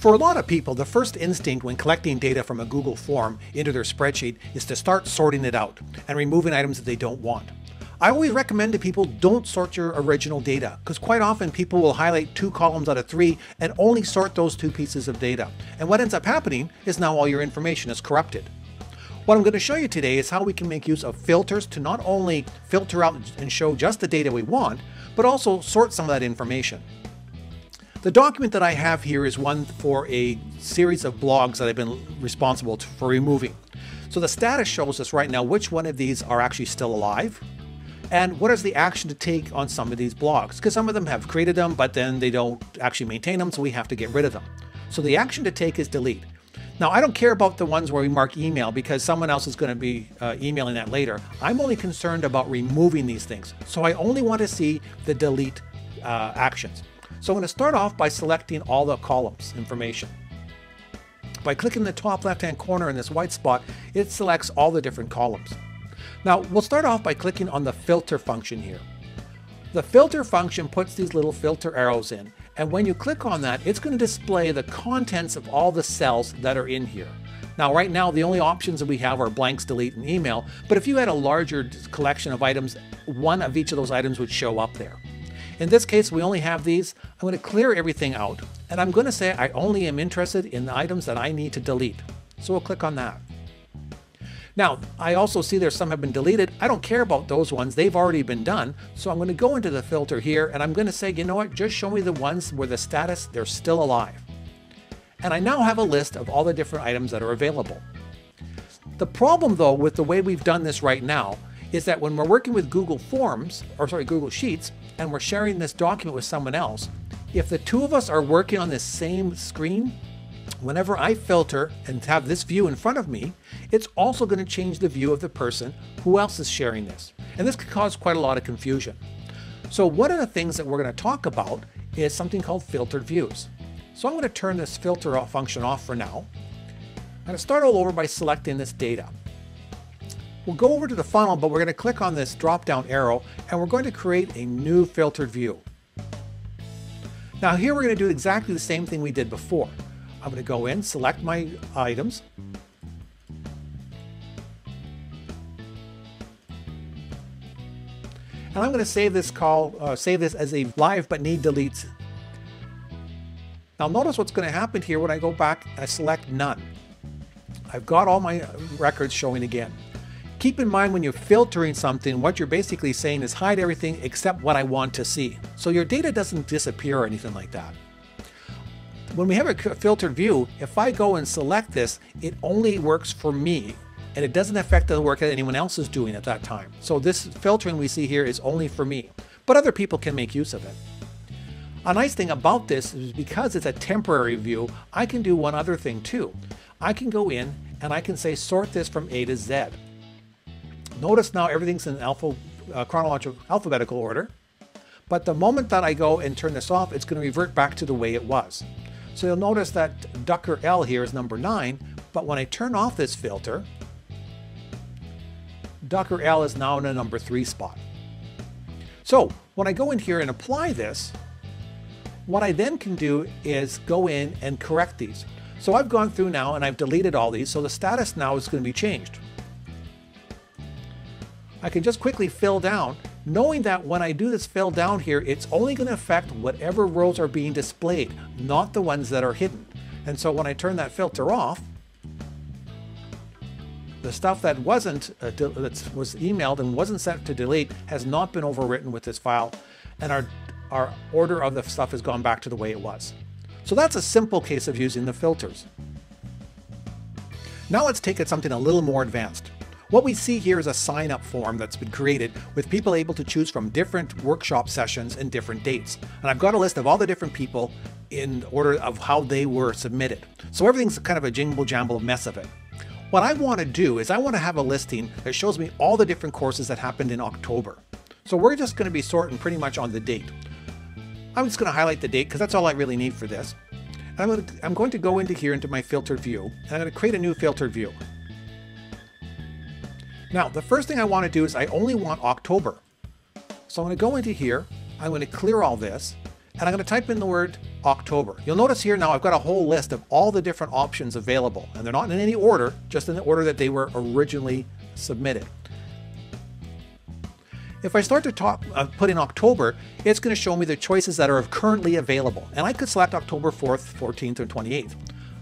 For a lot of people, the first instinct when collecting data from a Google form into their spreadsheet is to start sorting it out and removing items that they don't want. I always recommend to people don't sort your original data because quite often people will highlight two columns out of three and only sort those two pieces of data. And what ends up happening is now all your information is corrupted. What I'm going to show you today is how we can make use of filters to not only filter out and show just the data we want, but also sort some of that information. The document that I have here is one for a series of blogs that I've been responsible for removing. So the status shows us right now which one of these are actually still alive, and what is the action to take on some of these blogs? Because some of them have created them, but then they don't actually maintain them, so we have to get rid of them. So the action to take is delete. Now, I don't care about the ones where we mark email because someone else is going to be uh, emailing that later. I'm only concerned about removing these things. So I only want to see the delete uh, actions. So I'm going to start off by selecting all the columns information. By clicking the top left-hand corner in this white spot, it selects all the different columns. Now we'll start off by clicking on the filter function here. The filter function puts these little filter arrows in, and when you click on that, it's going to display the contents of all the cells that are in here. Now right now the only options that we have are blanks, delete, and email, but if you had a larger collection of items, one of each of those items would show up there. In this case, we only have these. I'm going to clear everything out, and I'm going to say I only am interested in the items that I need to delete. So we'll click on that. Now, I also see there some have been deleted. I don't care about those ones. They've already been done. So I'm going to go into the filter here and I'm going to say, you know what, just show me the ones where the status, they're still alive. And I now have a list of all the different items that are available. The problem though with the way we've done this right now is that when we're working with Google Forms, or sorry, Google Sheets, and we're sharing this document with someone else, if the two of us are working on the same screen, whenever I filter and have this view in front of me, it's also going to change the view of the person who else is sharing this. And this could cause quite a lot of confusion. So one of the things that we're going to talk about is something called filtered views. So I'm going to turn this filter off function off for now. I'm going to start all over by selecting this data. We'll go over to the funnel, but we're going to click on this drop down arrow and we're going to create a new filtered view. Now here we're going to do exactly the same thing we did before. I'm going to go in, select my items. And I'm going to save this call, uh, save this as a live but need deletes. Now notice what's going to happen here when I go back and I select none. I've got all my records showing again. Keep in mind when you're filtering something, what you're basically saying is hide everything except what I want to see. So your data doesn't disappear or anything like that when we have a filtered view, if I go and select this, it only works for me and it doesn't affect the work that anyone else is doing at that time. So this filtering we see here is only for me, but other people can make use of it. A nice thing about this is because it's a temporary view, I can do one other thing too. I can go in and I can say sort this from A to Z. Notice now everything's in alpha, uh, chronological alphabetical order, but the moment that I go and turn this off, it's going to revert back to the way it was. So you'll notice that Ducker L here is number 9, but when I turn off this filter, Ducker L is now in a number 3 spot. So when I go in here and apply this, what I then can do is go in and correct these. So I've gone through now and I've deleted all these, so the status now is going to be changed. I can just quickly fill down knowing that when I do this fill down here, it's only going to affect whatever rows are being displayed, not the ones that are hidden. And so when I turn that filter off, the stuff that wasn't uh, that was emailed and wasn't set to delete has not been overwritten with this file, and our our order of the stuff has gone back to the way it was. So that's a simple case of using the filters. Now let's take it something a little more advanced. What we see here is a sign up form that's been created with people able to choose from different workshop sessions and different dates. And I've got a list of all the different people in order of how they were submitted. So everything's kind of a jingle jamble mess of it. What I want to do is I want to have a listing that shows me all the different courses that happened in October. So we're just going to be sorting pretty much on the date. I'm just going to highlight the date because that's all I really need for this. I'm going, to, I'm going to go into here into my filtered view and I'm going to create a new filtered view. Now, the first thing I want to do is I only want October. So I'm going to go into here, I'm going to clear all this, and I'm going to type in the word October. You'll notice here now I've got a whole list of all the different options available, and they're not in any order, just in the order that they were originally submitted. If I start to talk, uh, put in October, it's going to show me the choices that are currently available, and I could select October 4th, 14th, or 28th.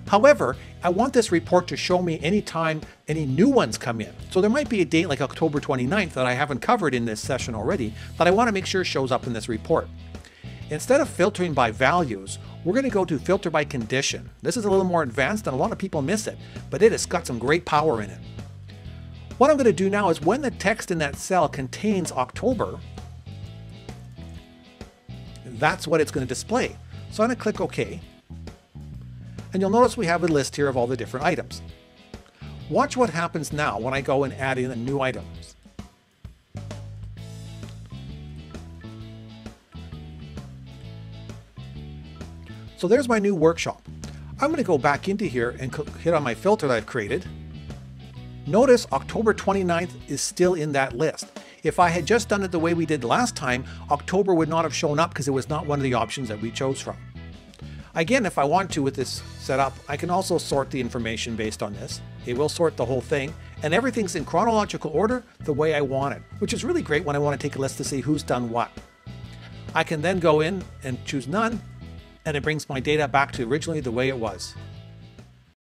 However, I want this report to show me anytime any new ones come in. So there might be a date like October 29th that I haven't covered in this session already, that I want to make sure it shows up in this report. Instead of filtering by values, we're going to go to filter by condition. This is a little more advanced and a lot of people miss it, but it has got some great power in it. What I'm going to do now is when the text in that cell contains October, that's what it's going to display. So I'm going to click OK. And you'll notice we have a list here of all the different items. Watch what happens now when I go and add in a new item. So there's my new workshop. I'm going to go back into here and hit on my filter that I've created. Notice October 29th is still in that list. If I had just done it the way we did last time, October would not have shown up because it was not one of the options that we chose from. Again, if I want to with this setup, I can also sort the information based on this. It will sort the whole thing, and everything's in chronological order the way I want it, which is really great when I want to take a list to see who's done what. I can then go in and choose none, and it brings my data back to originally the way it was.